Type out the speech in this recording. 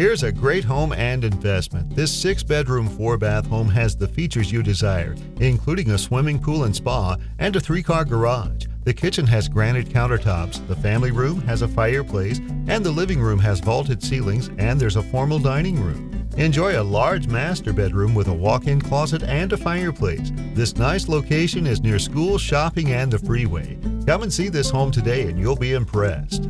Here's a great home and investment. This six bedroom, four bath home has the features you desire, including a swimming pool and spa and a three car garage. The kitchen has granite countertops, the family room has a fireplace, and the living room has vaulted ceilings, and there's a formal dining room. Enjoy a large master bedroom with a walk in closet and a fireplace. This nice location is near school, shopping, and the freeway. Come and see this home today and you'll be impressed.